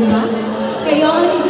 Di? Kayo ang